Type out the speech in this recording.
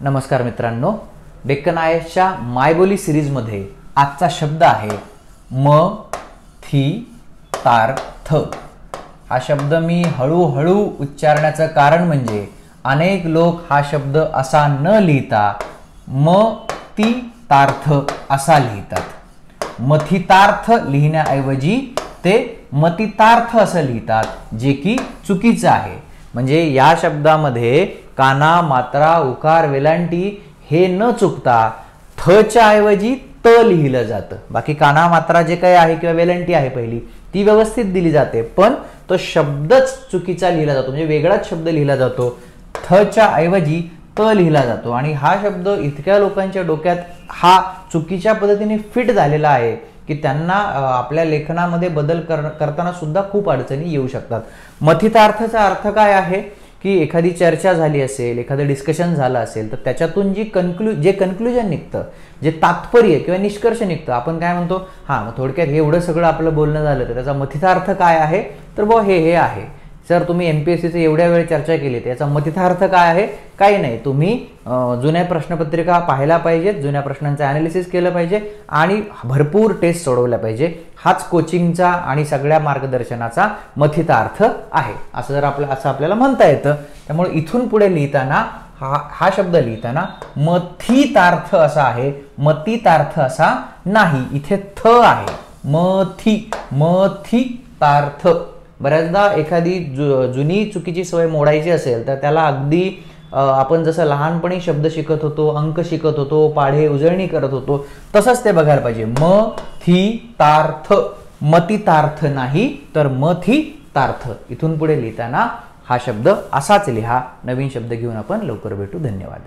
नमस्कार मित्रांनो डेक्कन आय मायबोली सिरीजमध्ये आजचा शब्द आहे म थी तार थ. हा शब्द मी हळूहळू उच्चारण्याचं कारण म्हणजे अनेक लोक हा शब्द असा न लिहिता म ती तार्थ असा लिहितात. मथितार्थ लिहिण्याऐवजी ते मतितार्थ असं लिहितात जे की चुकीचं आहे. म्हणजे या शब्दामध्ये काना मात्रा उकार वेलांटी हे न चुकता थच्या ऐवजी त लिहिलं जातं. बाकी काना मात्रा जे काही आहे किंवा वेलांटी आहे पहिली ती व्यवस्थित दिली जाते. पण तो शब्दच चुकीचा लिहिला जातो. म्हणजे वेगळाच शब्द लिहिला जातो. थच्या ऐवजी त लिहिला जातो. आणि हा शब्द इतक्या लोकांच्या डोक्यात हा चुकीच्या पद्धतीने फिट झालेला आहे की त्यांना आपल्या लेखनामध्ये बदल कर करताना सुद्धा खूप अडचणी येऊ शकतात. मथितार्थाचा अर्थ काय आहे? की एखादी चर्चा झाली असेल एखादं डिस्कशन झालं असेल तर त्याच्यातून जी कन्क्लू जे कन्क्लुजन निघतं जे तात्पर्य किंवा निष्कर्ष निघतं आपण काय म्हणतो? हां मग थोडक्यात हे एवढं सगळं आपलं बोलणं झालं तर त्याचा मथितार्थ काय आहे? तर बुवा हे हे आहे. सर तुम्ही एम पी एस सीचे एवढ्या वेळ चर्चा केली याचा मथितार्थ काय आहे? काही नाही. तुम्ही जुन्या प्रश्नपत्रिका पाहायला पाहिजेत जुन्या प्रश्नांचं ॲनालिसिस केलं पाहिजे आणि भरपूर टेस्ट सोडवल्या पाहिजे. हाच कोचिंगचा आणि सगळ्या मार्गदर्शनाचा मथितार्थ आहे. असं जर आपलं असं आपल्याला म्हणता येतं त्यामुळे इथून पुढे लिहिताना हा हा शब्द लिहिताना मथितार्थ असा आहे. मतितार्थ असा नाही. इथे थ आहे. मथी मथितार्थ. बऱ्याचदा एखादी जु जुनी चुकीची सवय मोडायची असेल तर त्याला अगदी आपण जसं लहानपणी शब्द शिकत होतो अंक शिकत होतो पाढे उजळणी करत होतो तसंच ते बघायला पाहिजे. म थी तार्थ. मतितार्थ नाही तर म थी तार्थ. इथून पुढे लिहिताना हा शब्द असाच लिहा. नवीन शब्द घेऊन आपण लवकर भेटू. धन्यवाद.